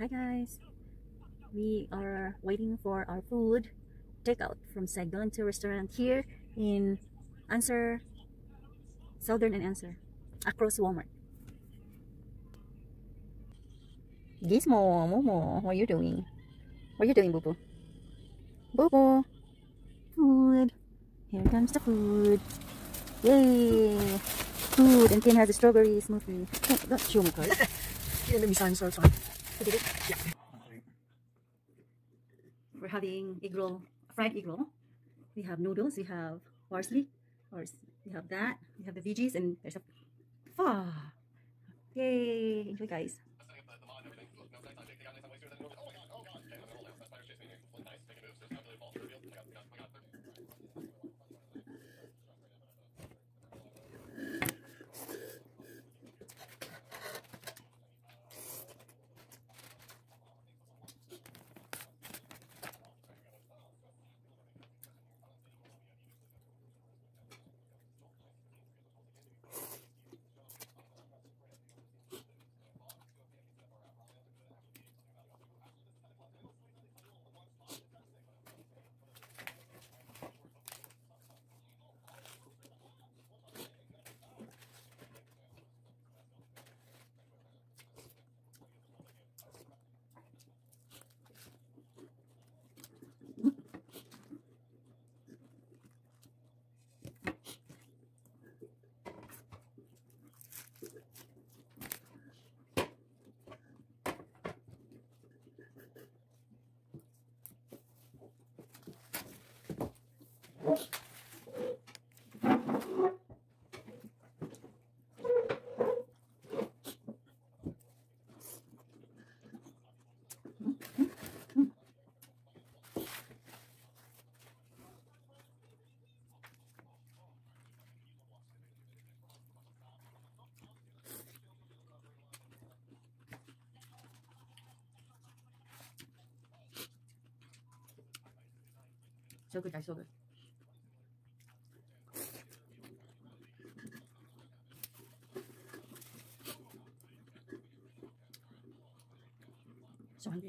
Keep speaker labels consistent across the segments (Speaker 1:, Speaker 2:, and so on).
Speaker 1: Hi guys, we are waiting for our food takeout from Saigonto restaurant here in Answer, Southern and Answer, across Walmart. Gizmo, Momo, what are you doing? What are you doing, Boo Boo? Boo Boo, food. Here comes the food. Yay! Food, and Tim has a strawberry smoothie. Oh, Don't show me, Carl.
Speaker 2: Yan na
Speaker 1: We're having egg roll, fried egg roll. We have noodles, we have parsley, or we have that, we have the veggies, and there's a pho. Yay! Enjoy, guys. ちよく大丈夫。小玩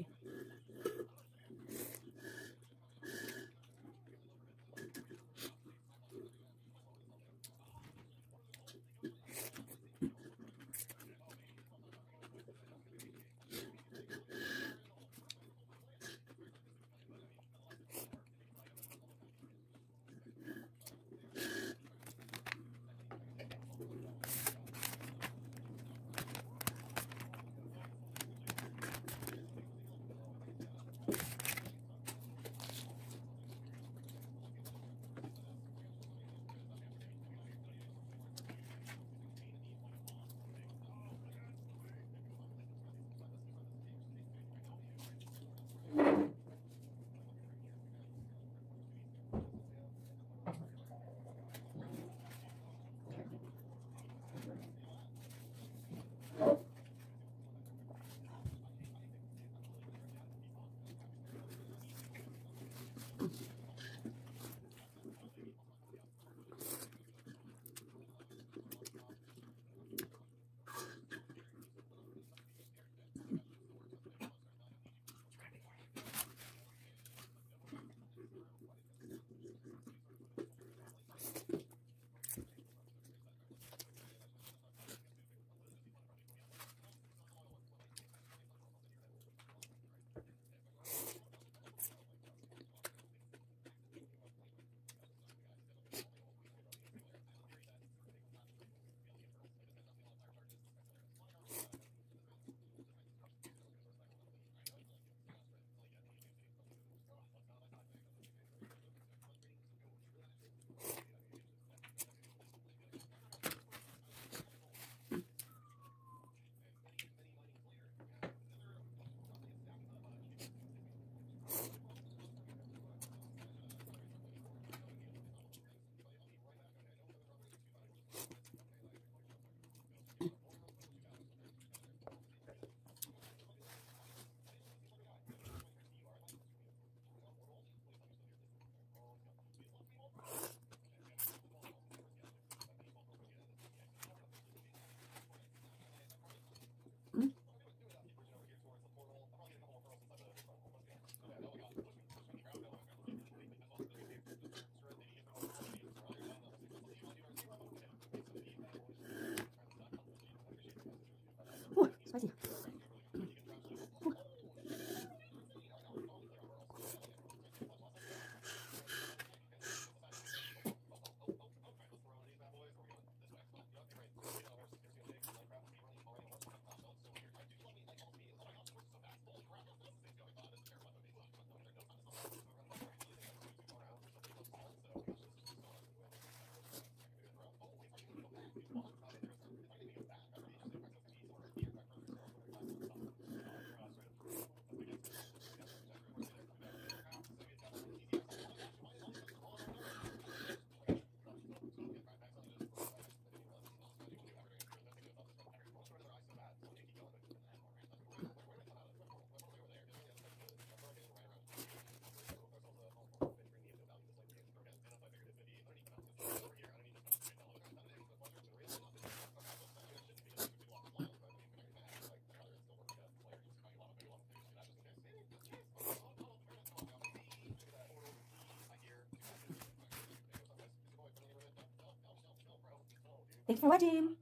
Speaker 1: Thanks for watching.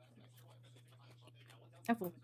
Speaker 1: I'm full.